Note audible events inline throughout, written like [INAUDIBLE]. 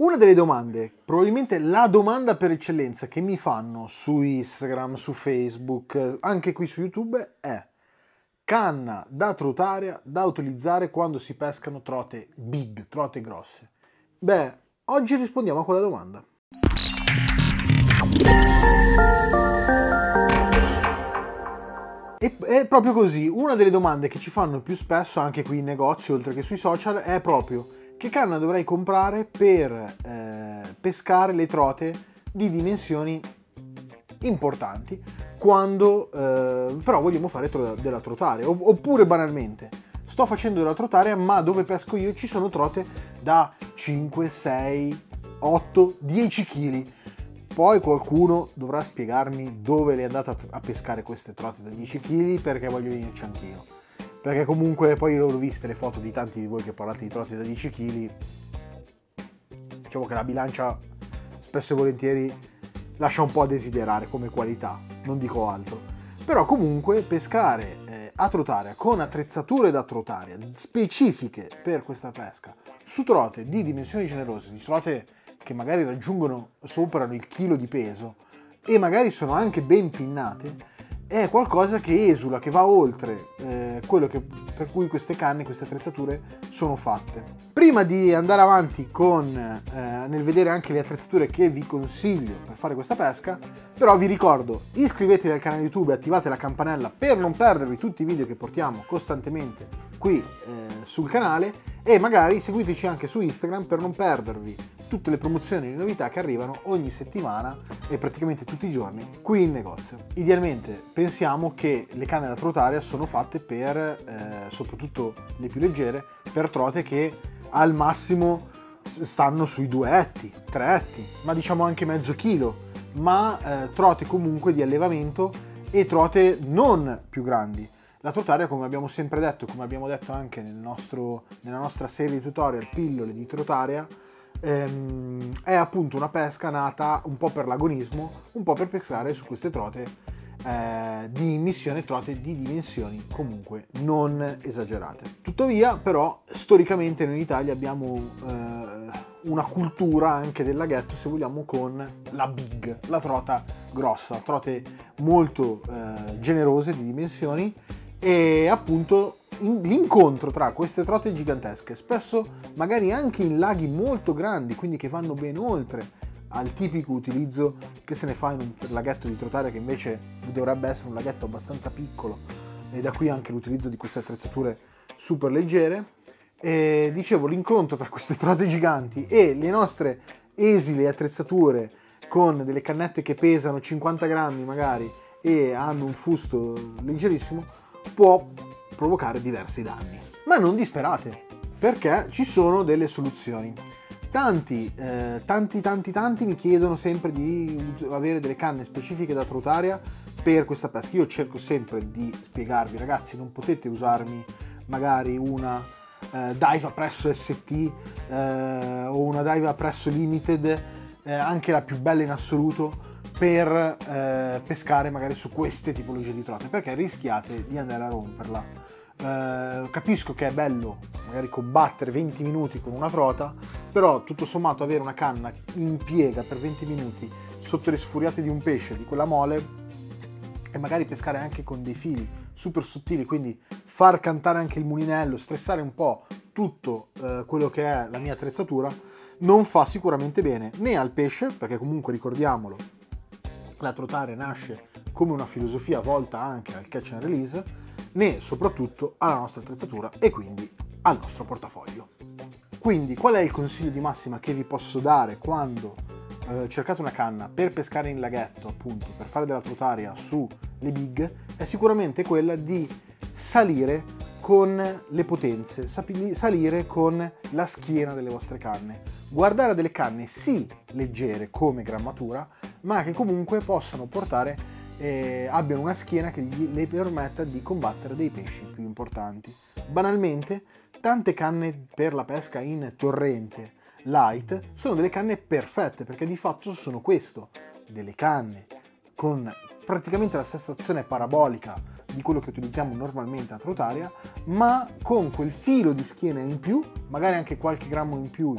Una delle domande, probabilmente la domanda per eccellenza che mi fanno su Instagram, su Facebook, anche qui su YouTube è canna da trotaria da utilizzare quando si pescano trote big, trote grosse. Beh, oggi rispondiamo a quella domanda. E, è proprio così, una delle domande che ci fanno più spesso anche qui in negozio oltre che sui social è proprio che canna dovrei comprare per eh, pescare le trote di dimensioni importanti quando eh, però vogliamo fare tro- della trotarea oppure banalmente sto facendo della trotarea ma dove pesco io ci sono trote da 5, 6, 8, 10 kg poi qualcuno dovrà spiegarmi dove le è andata a pescare queste trote da 10 kg perché voglio venirci anch'io perché comunque poi ho visto le foto di tanti di voi che parlate di trotti da 10 kg diciamo che la bilancia spesso e volentieri lascia un po' a desiderare come qualità non dico altro. Però comunque pescare eh, a trotaria con attrezzature da trotaria specifiche per questa pesca su trote di dimensioni generose di trote che magari raggiungono superano il chilo di peso e magari sono anche ben pinnate è qualcosa che esula, che va oltre eh, quello che, per cui queste canne, queste attrezzature sono fatte. Prima di andare avanti con, eh, nel vedere anche le attrezzature che vi consiglio per fare questa pesca, però vi ricordo iscrivetevi al canale YouTube e attivate la campanella per non perdervi tutti i video che portiamo costantemente qui eh, sul canale e magari seguiteci anche su Instagram per non perdervi tutte le promozioni e le novità che arrivano ogni settimana e praticamente tutti i giorni qui in negozio. Idealmente pensiamo che le canne da trotaria sono fatte per, eh, soprattutto le più leggere, per trote che al massimo stanno sui due etti, tre etti, ma diciamo anche mezzo chilo, ma eh, trote comunque di allevamento e trote non più grandi la trotaria, come abbiamo sempre detto, come abbiamo detto anche nel nostro, nella nostra serie di tutorial pillole di trotaria, ehm, è appunto una pesca nata un po' per l'agonismo, un po' per pescare su queste trote eh, di missione trote di dimensioni comunque non esagerate. Tuttavia, però, storicamente noi in Italia abbiamo eh, una cultura anche del laghetto, se vogliamo, con la big, la trota grossa, trote molto eh, generose di dimensioni e appunto l'incontro tra queste trote gigantesche, spesso magari anche in laghi molto grandi, quindi che vanno ben oltre al tipico utilizzo che se ne fa in un laghetto di trotaria che invece dovrebbe essere un laghetto abbastanza piccolo e da qui anche l'utilizzo di queste attrezzature super leggere. E dicevo, l'incontro tra queste trote giganti e le nostre esili attrezzature con delle cannette che pesano 50 grammi magari e hanno un fusto leggerissimo può provocare diversi danni. Ma non disperate, perché ci sono delle soluzioni. Tanti, eh, tanti, tanti, tanti mi chiedono sempre di avere delle canne specifiche da trotaria per questa pesca. Io cerco sempre di spiegarvi, ragazzi, non potete usarmi magari una eh, Daiva Presso ST eh, o una Daiva Presso Limited, eh, anche la più bella in assoluto, per eh, pescare magari su queste tipologie di trote perché rischiate di andare a romperla. Eh, capisco che è bello magari combattere 20 minuti con una trota, però tutto sommato avere una canna in piega per 20 minuti sotto le sfuriate di un pesce di quella mole e magari pescare anche con dei fili super sottili, quindi far cantare anche il mulinello, stressare un po' tutto eh, quello che è la mia attrezzatura, non fa sicuramente bene né al pesce, perché comunque ricordiamolo, la trotare nasce come una filosofia volta anche al catch and release, né soprattutto alla nostra attrezzatura e quindi al nostro portafoglio. Quindi qual è il consiglio di massima che vi posso dare quando eh, cercate una canna per pescare in laghetto, appunto, per fare della trotaria sulle big? È sicuramente quella di salire con le potenze, salire con la schiena delle vostre canne. Guardare a delle canne sì leggere come grammatura, ma che comunque possano portare, eh, abbiano una schiena che gli, le permetta di combattere dei pesci più importanti. Banalmente, tante canne per la pesca in torrente light sono delle canne perfette perché di fatto sono questo, delle canne con praticamente la stessa azione parabolica di quello che utilizziamo normalmente a trotaria, ma con quel filo di schiena in più, magari anche qualche grammo in più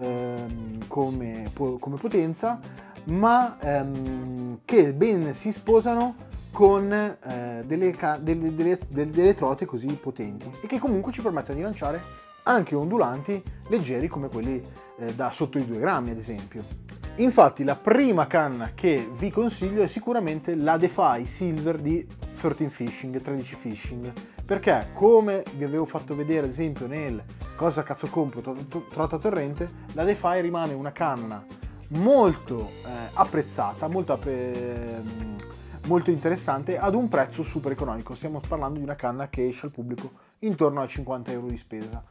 ehm, come, come, potenza, ma ehm, che ben si sposano con eh, delle, delle, delle, delle trote così potenti e che comunque ci permettono di lanciare anche ondulanti leggeri come quelli eh, da sotto i 2 grammi ad esempio. Infatti la prima canna che vi consiglio è sicuramente la DeFi Silver di 13 Fishing, 13 Fishing, perché come vi avevo fatto vedere ad esempio nel Cosa cazzo compro trota torrente, la DeFi rimane una canna molto eh, apprezzata, molto, appre- molto interessante ad un prezzo super economico. Stiamo parlando di una canna che esce al pubblico intorno a 50 euro di spesa.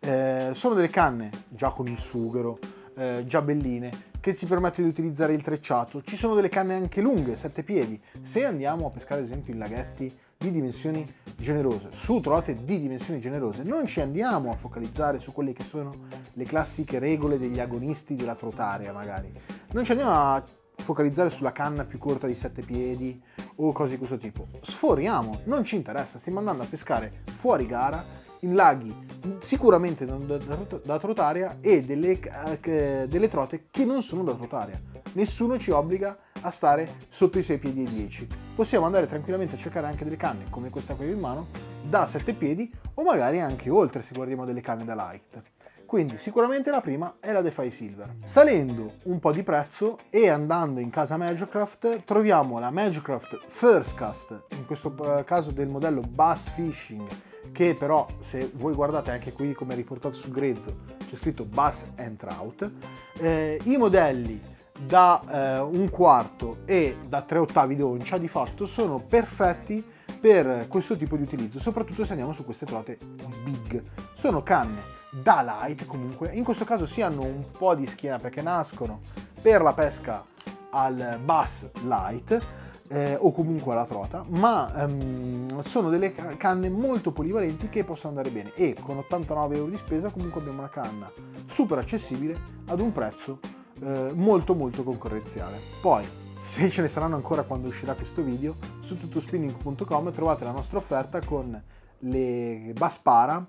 Eh, sono delle canne già con il sughero, eh, già belline, che ci permette di utilizzare il trecciato. Ci sono delle canne anche lunghe, 7 piedi. Se andiamo a pescare ad esempio in laghetti di dimensioni generose, su trote di dimensioni generose, non ci andiamo a focalizzare su quelle che sono le classiche regole degli agonisti della trotarea magari. Non ci andiamo a focalizzare sulla canna più corta di 7 piedi o cose di questo tipo. Sforiamo, non ci interessa, stiamo andando a pescare fuori gara in laghi sicuramente da, trotaria e delle, eh, delle, trote che non sono da trotaria. Nessuno ci obbliga a stare sotto i 6 piedi e 10. Possiamo andare tranquillamente a cercare anche delle canne come questa qui in mano da 7 piedi o magari anche oltre se guardiamo delle canne da light. Quindi sicuramente la prima è la DeFi Silver. Salendo un po' di prezzo e andando in casa Magicraft troviamo la Magicraft First Cast, in questo eh, caso del modello Bass Fishing che però se voi guardate anche qui come riportato sul grezzo c'è scritto Bass and Trout, eh, i modelli da eh, un quarto e da tre ottavi d'oncia di fatto sono perfetti per questo tipo di utilizzo, soprattutto se andiamo su queste trote big. Sono canne da light comunque, in questo caso si hanno un po' di schiena perché nascono per la pesca al bass light, eh, o comunque alla trota, ma ehm, sono delle canne molto polivalenti che possono andare bene e con 89 euro di spesa comunque abbiamo una canna super accessibile ad un prezzo eh, molto molto concorrenziale. Poi se ce ne saranno ancora quando uscirà questo video, su tuttospinning.com trovate la nostra offerta con le Baspara,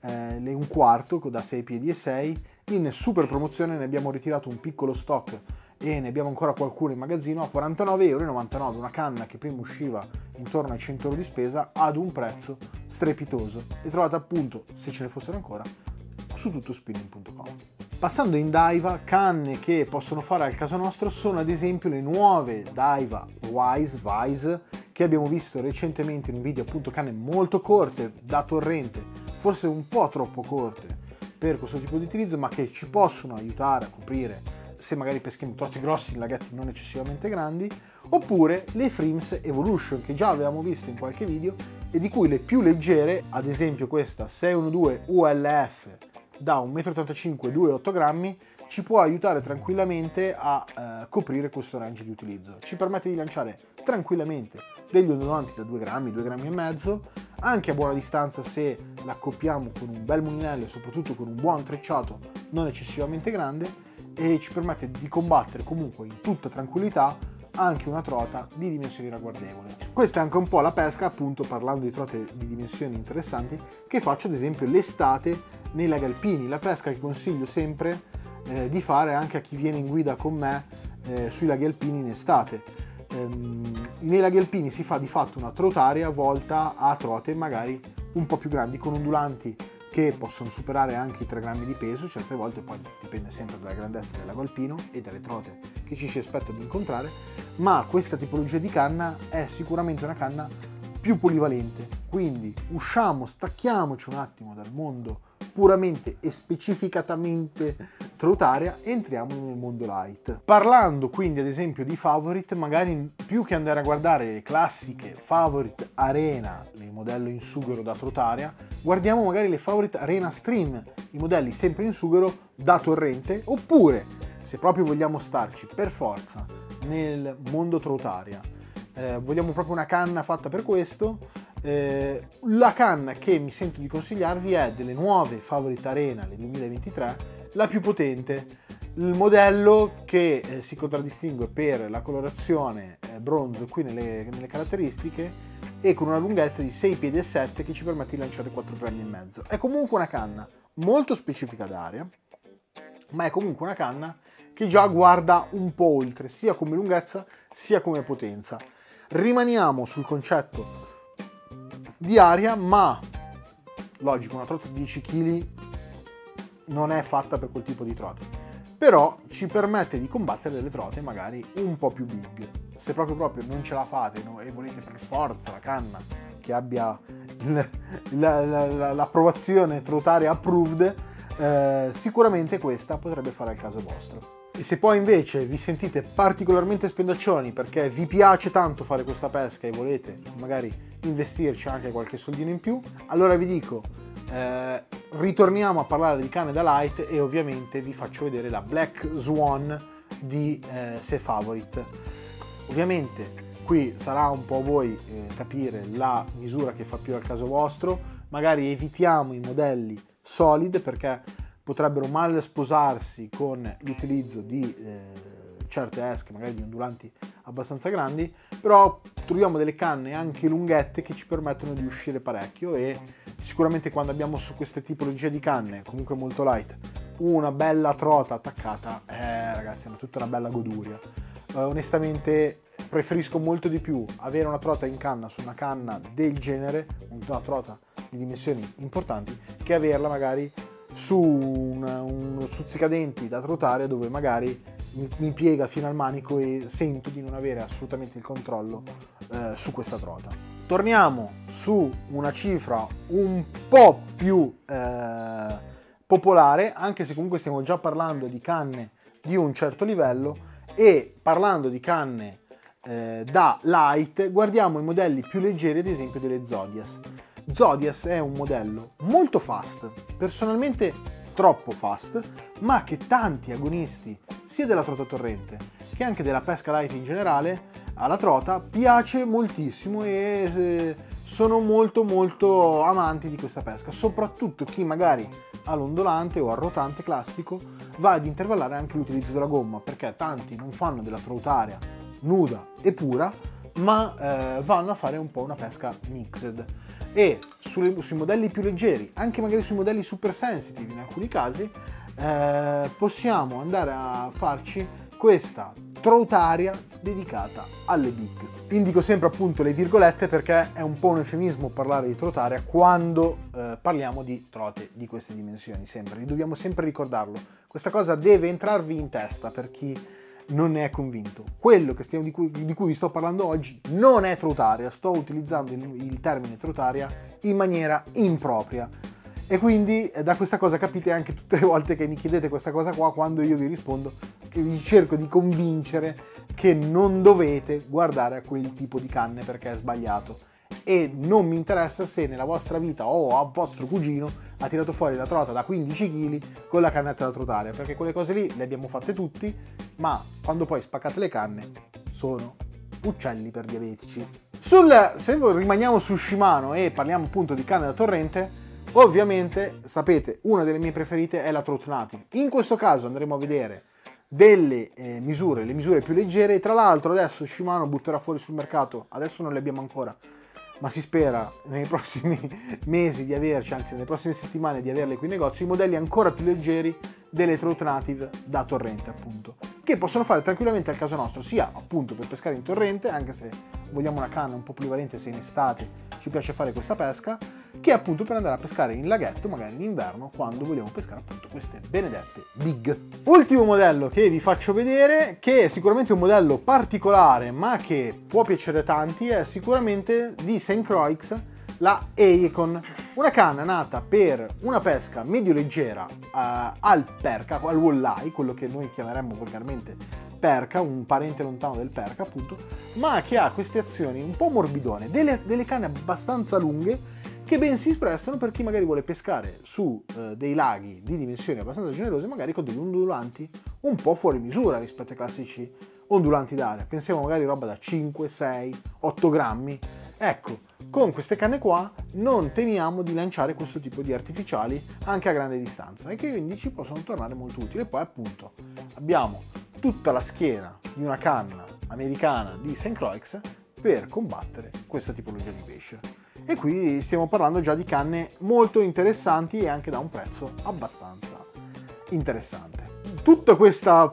eh, le un quarto da 6 piedi e 6, in super promozione ne abbiamo ritirato un piccolo stock e ne abbiamo ancora qualcuno in magazzino a 49,99 euro, una canna che prima usciva intorno ai 100 euro di spesa ad un prezzo strepitoso. Le trovate appunto, se ce ne fossero ancora, su tuttospinning.com. Passando in Daiva, canne che possono fare al caso nostro sono ad esempio le nuove Daiva Wise Vise che abbiamo visto recentemente in un video appunto canne molto corte da torrente, forse un po' troppo corte per questo tipo di utilizzo, ma che ci possono aiutare a coprire se magari peschiamo trotti grossi in laghetti non eccessivamente grandi, oppure le Frims Evolution che già avevamo visto in qualche video e di cui le più leggere, ad esempio questa 612 ULF da 1,85 m 2,8 grammi, ci può aiutare tranquillamente a eh, coprire questo range di utilizzo. Ci permette di lanciare tranquillamente degli odoranti da 2 grammi, 2 grammi e mezzo, anche a buona distanza se l'accoppiamo con un bel mulinello e soprattutto con un buon trecciato non eccessivamente grande e ci permette di combattere comunque in tutta tranquillità anche una trota di dimensioni ragguardevoli. Questa è anche un po' la pesca, appunto parlando di trote di dimensioni interessanti, che faccio ad esempio l'estate nei laghi alpini, la pesca che consiglio sempre eh, di fare anche a chi viene in guida con me eh, sui laghi alpini in estate. Ehm, nei laghi alpini si fa di fatto una trotaria volta a trote magari un po' più grandi con ondulanti che possono superare anche i 3 grammi di peso, certe volte poi dipende sempre dalla grandezza del alpino e dalle trote che ci si aspetta di incontrare, ma questa tipologia di canna è sicuramente una canna più polivalente, quindi usciamo, stacchiamoci un attimo dal mondo puramente e specificatamente trotarea entriamo nel mondo light. Parlando quindi ad esempio di favorite, magari più che andare a guardare le classiche favorite arena, il modello in sughero da trotarea, guardiamo magari le favorite arena stream, i modelli sempre in sughero da torrente, oppure se proprio vogliamo starci per forza nel mondo trotaria, eh, vogliamo proprio una canna fatta per questo, eh, la canna che mi sento di consigliarvi è delle nuove Favorite Arena, le 2023, la più potente, il modello che eh, si contraddistingue per la colorazione eh, bronzo qui nelle, nelle, caratteristiche e con una lunghezza di 6 piedi e 7 che ci permette di lanciare 4 premi e mezzo. È comunque una canna molto specifica d'aria, ma è comunque una canna che già guarda un po' oltre, sia come lunghezza sia come potenza. Rimaniamo sul concetto di aria, ma logico, una trota di 10 kg non è fatta per quel tipo di trote. Però ci permette di combattere delle trote magari un po' più big. Se proprio proprio non ce la fate no, e volete per forza la canna che abbia l'approvazione trotare approved, eh, sicuramente questa potrebbe fare il caso vostro. E se poi invece vi sentite particolarmente spendaccioni perché vi piace tanto fare questa pesca e volete magari investirci anche qualche soldino in più, allora vi dico eh, ritorniamo a parlare di canne da light e ovviamente vi faccio vedere la Black Swan di eh, Se Favorite. Ovviamente qui sarà un po' a voi eh, capire la misura che fa più al caso vostro, magari evitiamo i modelli solid perché potrebbero mal sposarsi con l'utilizzo di eh, certe esche, magari di ondulanti abbastanza grandi, però troviamo delle canne anche lunghette che ci permettono di uscire parecchio e sicuramente quando abbiamo su queste tipologie di canne, comunque molto light, una bella trota attaccata, eh ragazzi, è tutta una bella goduria. Eh, onestamente preferisco molto di più avere una trota in canna su una canna del genere, una trota di dimensioni importanti, che averla magari su un, uno stuzzicadenti da trotare dove magari mi, mi, piega fino al manico e sento di non avere assolutamente il controllo eh, su questa trota. Torniamo su una cifra un po' più eh, popolare, anche se comunque stiamo già parlando di canne di un certo livello e parlando di canne eh, da light, guardiamo i modelli più leggeri, ad esempio delle Zodias. Zodias è un modello molto fast, personalmente troppo fast, ma che tanti agonisti, sia della trota torrente che anche della pesca light in generale, alla trota piace moltissimo e eh, sono molto molto amanti di questa pesca, soprattutto chi magari all'ondolante o al rotante classico va ad intervallare anche l'utilizzo della gomma, perché tanti non fanno della trotaria nuda e pura, ma eh, vanno a fare un po' una pesca mixed e sulle, sui modelli più leggeri, anche magari sui modelli super sensitive in alcuni casi, eh, possiamo andare a farci questa troutaria dedicata alle big. Indico sempre appunto le virgolette perché è un po' un eufemismo parlare di trotaria quando eh, parliamo di trote di queste dimensioni, sempre, dobbiamo sempre ricordarlo. Questa cosa deve entrarvi in testa per chi non ne è convinto. Quello stiamo, di, cui, di, cui, vi sto parlando oggi non è trotaria, sto utilizzando il, termine trotaria in maniera impropria. E quindi eh, da questa cosa capite anche tutte le volte che mi chiedete questa cosa qua, quando io vi rispondo, che vi cerco di convincere che non dovete guardare a quel tipo di canne perché è sbagliato. E non mi interessa se nella vostra vita o a vostro cugino ha tirato fuori la trota da 15 kg con la cannetta da trotare, perché quelle cose lì le abbiamo fatte tutti, ma quando poi spaccate le canne sono uccelli per diabetici. Sul, se rimaniamo su Shimano e parliamo appunto di canne da torrente, ovviamente sapete una delle mie preferite è la Trout Native. In questo caso andremo a vedere delle eh, misure, le misure più leggere. Tra l'altro adesso Shimano butterà fuori sul mercato, adesso non le abbiamo ancora, ma si spera nei prossimi [LAUGHS] mesi di averci, anzi nelle prossime settimane di averle qui in negozio, i modelli ancora più leggeri delle Trout Native da torrente appunto, che possono fare tranquillamente al caso nostro, sia appunto per pescare in torrente, anche se vogliamo una canna un po' polivalente se in estate ci piace fare questa pesca, che appunto per andare a pescare in laghetto, magari in inverno, quando vogliamo pescare appunto queste benedette big. Ultimo modello che vi faccio vedere, che è sicuramente un modello particolare, ma che può piacere a tanti, è sicuramente di St. Croix, la Eicon, una canna nata per una pesca medio leggera uh, al perca, al walleye, quello che noi chiameremmo volgarmente perca, un parente lontano del perca appunto, ma che ha queste azioni un po' morbidone, delle, delle canne abbastanza lunghe che ben si prestano per chi magari vuole pescare su eh, dei laghi di dimensioni abbastanza generose, magari con degli ondulanti un po' fuori misura rispetto ai classici ondulanti d'aria. Pensiamo magari roba da 5, 6, 8 grammi. Ecco, con queste canne qua non temiamo di lanciare questo tipo di artificiali anche a grande distanza e che quindi ci possono tornare molto utili. Poi appunto abbiamo tutta la schiena di una canna americana di St. Croix per combattere questa tipologia di pesce. E qui stiamo parlando già di canne molto interessanti e anche da un prezzo abbastanza interessante. tutta questa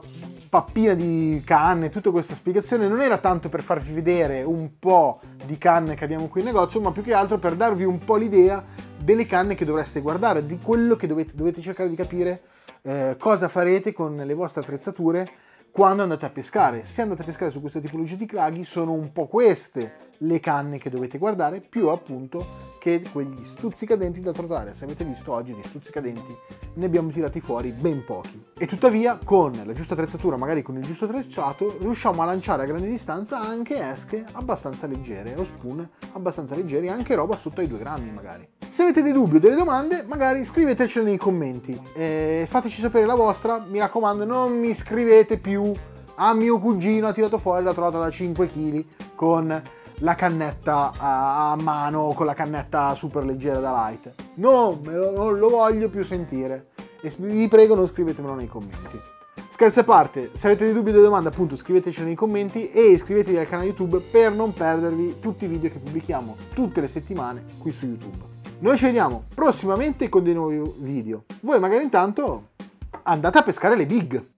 pappina di canne, tutta questa spiegazione non era tanto per farvi vedere un po' di canne che abbiamo qui in negozio, ma più che altro per darvi un po' l'idea delle canne che dovreste guardare, di quello che dovete, dovete cercare di capire eh, cosa farete con le vostre attrezzature quando andate a pescare. Se andate a pescare su questa tipologia di claghi, sono un po' queste le canne che dovete guardare, più appunto che quegli stuzzicadenti da trotare. Se avete visto oggi di stuzzicadenti ne abbiamo tirati fuori ben pochi. E tuttavia con la giusta attrezzatura, magari con il giusto tracciato, riusciamo a lanciare a grande distanza anche esche abbastanza leggere o spoon abbastanza leggeri, anche roba sotto ai 2 grammi magari. Se avete dei dubbi o delle domande, magari scrivetecele nei commenti. E fateci sapere la vostra, mi raccomando non mi scrivete più a mio cugino ha tirato fuori la trota da 5 kg con la cannetta a, mano con la cannetta super leggera da light. No, lo, non lo voglio più sentire. E vi prego non scrivetemelo nei commenti. Scherzi a parte, se avete dei dubbi o delle domande appunto scriveteceli nei commenti e iscrivetevi al canale YouTube per non perdervi tutti i video che pubblichiamo tutte le settimane qui su YouTube. Noi ci vediamo prossimamente con dei nuovi video. Voi magari intanto andate a pescare le big.